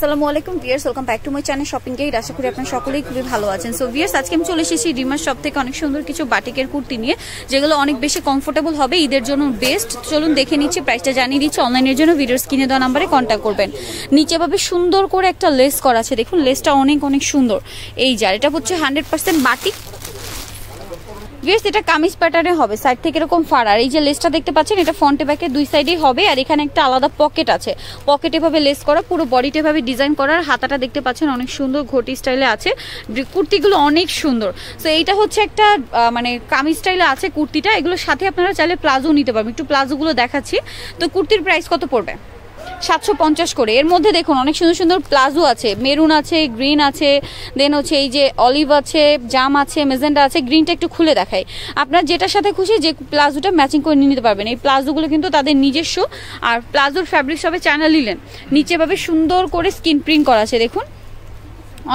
আসসালামু আলাইকুম viewers welcome back to my channel shopping guide আশা করি আপনারা সকলেই খুবই ভালো আছেন। সো ভিয়ার্স আজকে আমি চলে এসেছি রিমার শপ থেকে অনেক সুন্দর কিছু বাটিকের কুর্তি নিয়ে, যেগুলো অনেক বেশি কমফোর্টেবল হবে, ঈদের জন্য বেস্ট চলুন দেখে নিচ্ছি প্রাইসটা জানিয়ে দিচ্ছি অনলাইনের জন্য ভিডিওর স্ক্রিনে দেওয়া নাম্বারে কন্ট্যাক্ট করবেন। নিচে ভাবে সুন্দর করে একটা লেস করা আছে, দেখুন লেসটা অনেক অনেক সুন্দর। এই যার এটা হচ্ছে হান্ড্রেড পার্সেন্ট বাটিক। ভিউয়ার্স এটা কামিজ প্যাটার্নে হবে। সাইড থেকে এরকম ফার আর এই যে লেসটা দেখতে পাচ্ছেন, এটা ফ্রন্টে ব্যাকে দুই সাইডেই হবে। আর এখানে একটা আলাদা পকেট আছে। পকেট এভাবে লেস করা, পুরো বডিটা এভাবে ডিজাইন করার হাতাটা দেখতে পাচ্ছেন, অনেক সুন্দর ঘটি স্টাইলে আছে। কুর্তিগুলো অনেক সুন্দর। তো এইটা হচ্ছে একটা মানে কামিজ স্টাইলে আছে কুর্তিটা। এগুলোর সাথে আপনারা চাইলে প্লাজো নিতে পারবেন। একটু প্লাজোগুলো দেখাচ্ছি। তো কুর্তির প্রাইস কত পড়বে? সাতশো পঞ্চাশ করে। এর মধ্যে দেখুন, অনেক সুন্দর সুন্দর প্লাজো আছে। মেরুন আছে, গ্রিন আছে, দেন হচ্ছে এই যে অলিভ আছে, জাম আছে মেজেন্ডা আছে, গ্রিনটা একটু খুলে দেখায় আপনার যেটার সাথে খুশি যে প্লাজোটা ম্যাচিং করে নিয়ে নিতে পারবেন। এই প্লাজোগুলো কিন্তু তাদের নিজস্ব, আর প্লাজোর ফ্যাব্রিক্স হবে চায়না লিলেন। নিচেভাবে সুন্দর করে স্কিন প্রিন্ট করা আছে, দেখুন।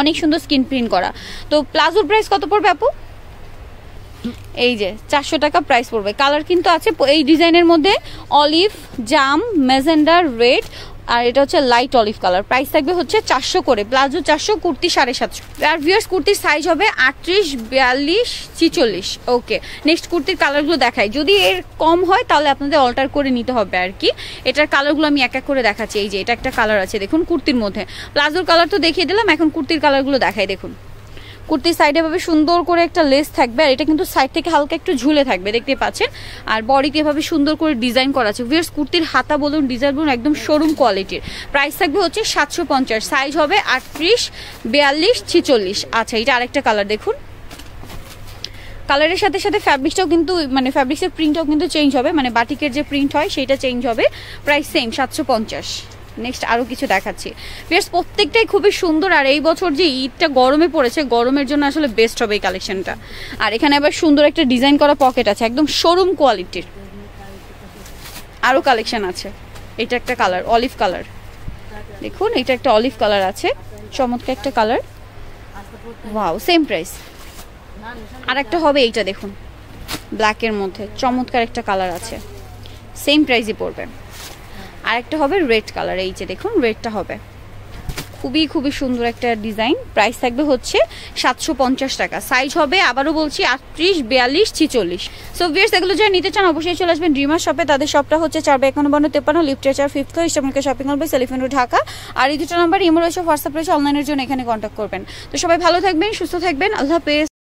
অনেক সুন্দর স্কিন প্রিন্ট করা। তো প্লাজোর প্রাইস কত পড়বে আপু? এই যে, চারশো টাকা প্রাইস পড়বে। কালার কিন্তু আছে, এই ডিজাইনের মধ্যে অলিভ জাম মেজেন্ডার রেড আর এটা হচ্ছে লাইট অলিভ কালার প্রাইস থাকবে হচ্ছে চারশো করে, প্লাজো চারশো, কুর্তি সাড়ে সাতশো। আর ভিয়ার্স কুর্তির সাইজ হবে আটত্রিশ, বিয়াল্লিশ, ছিচল্লিশ। ওকে নেক্সট কুর্তির কালারগুলো দেখাই। যদি এর কম হয়, তাহলে আপনাদের অল্টার করে নিতে হবে আর কি। এটার কালারগুলো আমি এক এক করে দেখাচ্ছি। এই যে, এটা একটা কালার আছে, দেখুন, কুর্তির মধ্যে। প্লাজোর কালার তো দেখিয়ে দিলাম, এখন কুর্তির কালারগুলো দেখাই, দেখুন। কুর্তির সাইডে ভাবে সুন্দর করে একটা লেস থাকবে, আর এটা কিন্তু সাইড থেকে হালকা একটু ঝুলে থাকবে দেখতে পাচ্ছেন। আর বডিতে এভাবে সুন্দর করে ডিজাইন করা আছে। ভিয়ার্স কুর্তির হাতা বলুন ডিজাইন বলুন, একদম শোরুম কোয়ালিটির প্রাইস থাকবে হচ্ছে সাতশো পঞ্চাশ। সাইজ হবে আটত্রিশ, বিয়াল্লিশ, ছিচল্লিশ। আচ্ছা এটা আরেকটা কালার দেখুন। কালারের সাথে সাথে ফ্যাব্রিক্সটাও কিন্তু মানে ফ্যাব্রিক্সের প্রিন্টটাও কিন্তু চেঞ্জ হবে। মানে বাটিকের যে প্রিন্ট হয় সেটা চেঞ্জ হবে। প্রাইস সেম সাতশো পঞ্চাশ। নেক্সট আরও কিছু দেখাচ্ছি। বেশ প্রত্যেকটাই খুবই সুন্দর, আর এই বছর যে ঈদটা গরমে পড়েছে, গরমের জন্য আসলে বেস্ট হবে এই কালেকশনটা আর এখানে আবার সুন্দর একটা ডিজাইন করা পকেট আছে, একদম শোরুম কোয়ালিটির আরও কালেকশন আছে। এটা একটা কালার অলিভ কালার দেখুন, এটা একটা অলিভ কালার আছে, চমৎকার একটা কালার ওয়াও সেম প্রাইস আর একটা হবে এইটা, দেখুন। ব্ল্যাকের মধ্যে, চমৎকার একটা কালার আছে। সেম প্রাইসই পড়বে। আর একটা হবে রেড কালার, এই যে দেখুন রেডটা হবে। খুবই খুবই সুন্দর একটা ডিজাইন, প্রাইস থাকবে হচ্ছে সাতশো পঞ্চাশ টাকা। সাইজ হবে, আবারও বলছি, আটত্রিশ, বিয়াল্লিশ, ছিচল্লিশ। সো ভিয়ার্স এগুলো যারা নিতে চান, অবশ্যই চলে আসবেন ড্রিমার শপে। তাদের শপটা হচ্ছে চার বাই একান্ন তেপান্ন লিফটের চার fifth floor shopping mall by সেলিফেন road Dhaka. আর এই দুটো নাম্বার ইমো রয়েছে, হোয়াটসঅ্যাপ রয়েছে অনলাইনের জন্য এখানে কন্ট্যাক্ট করবেন। তো সবাই ভালো থাকবেন, সুস্থ থাকবেন, আল্লাহ হাফেজ।